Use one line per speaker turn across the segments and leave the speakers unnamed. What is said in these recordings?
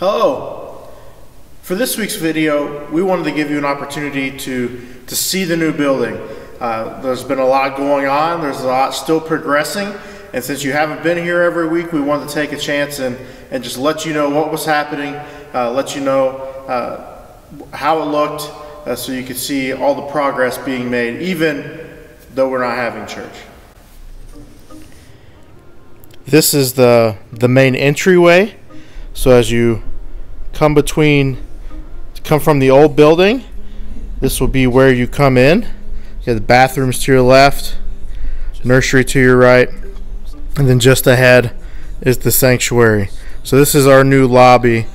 Hello. For this week's video, we wanted to give you an opportunity to, to see the new building. Uh, there's been a lot going on, there's a lot still progressing, and since you haven't been here every week, we wanted to take a chance and, and just let you know what was happening, uh, let you know uh, how it looked, uh, so you could see all the progress being made, even though we're not having church. This is the, the main entryway. So as you come between, come from the old building, this will be where you come in. You have the bathrooms to your left, nursery to your right, and then just ahead is the sanctuary. So this is our new lobby,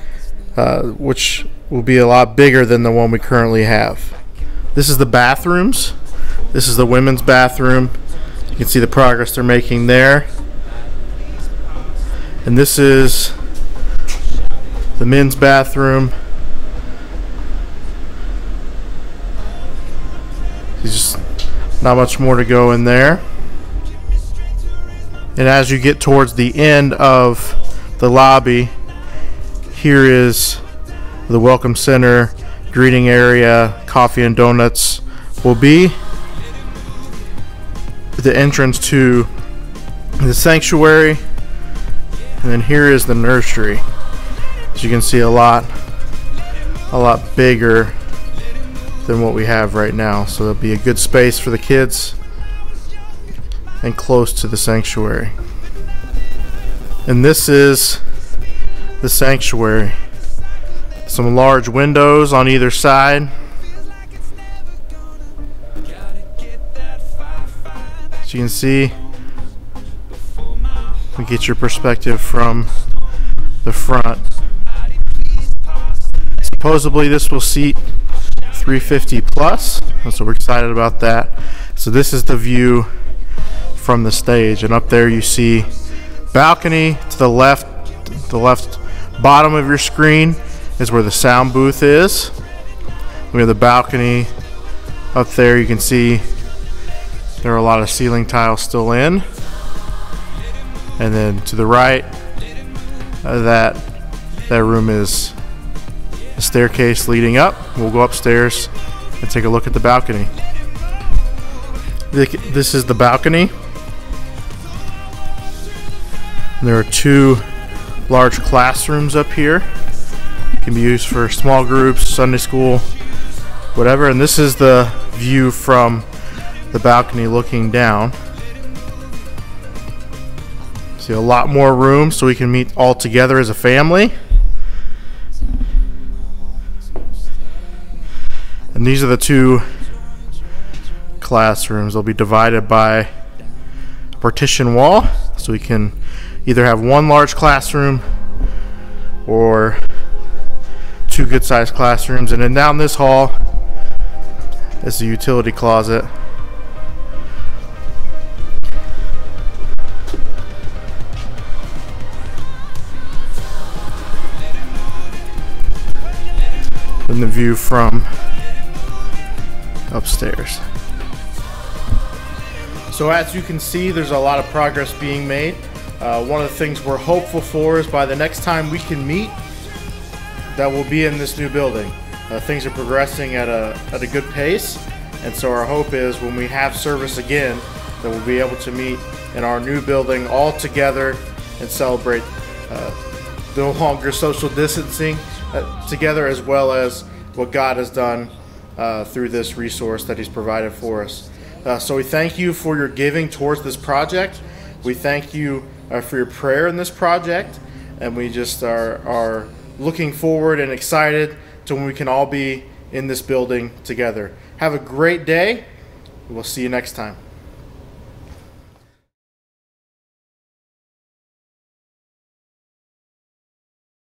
uh, which will be a lot bigger than the one we currently have. This is the bathrooms. This is the women's bathroom. You can see the progress they're making there. And this is the men's bathroom. There's just not much more to go in there. And as you get towards the end of the lobby, here is the welcome center, greeting area, coffee and donuts will be. The entrance to the sanctuary. And then here is the nursery. As you can see a lot a lot bigger than what we have right now. So it'll be a good space for the kids and close to the sanctuary. And this is the sanctuary. Some large windows on either side. As you can see, we get your perspective from the front. Supposedly this will seat 350 plus, so we're excited about that. So this is the view from the stage, and up there you see balcony to the left, the left bottom of your screen is where the sound booth is. We have the balcony up there. You can see there are a lot of ceiling tiles still in, and then to the right, uh, that that room is staircase leading up. We'll go upstairs and take a look at the balcony. This is the balcony. There are two large classrooms up here. It can be used for small groups, Sunday school, whatever. And this is the view from the balcony looking down. See a lot more room so we can meet all together as a family. And these are the two classrooms. They'll be divided by a partition wall, so we can either have one large classroom or two good sized classrooms. And then down this hall is the utility closet. And the view from upstairs. So as you can see, there's a lot of progress being made. Uh, one of the things we're hopeful for is by the next time we can meet, that we'll be in this new building. Uh, things are progressing at a, at a good pace, and so our hope is when we have service again, that we'll be able to meet in our new building all together and celebrate uh, no longer social distancing uh, together as well as what God has done uh, through this resource that He's provided for us. Uh, so we thank you for your giving towards this project. We thank you uh, for your prayer in this project, and we just are, are looking forward and excited to when we can all be in this building together. Have a great day. We'll see you next time.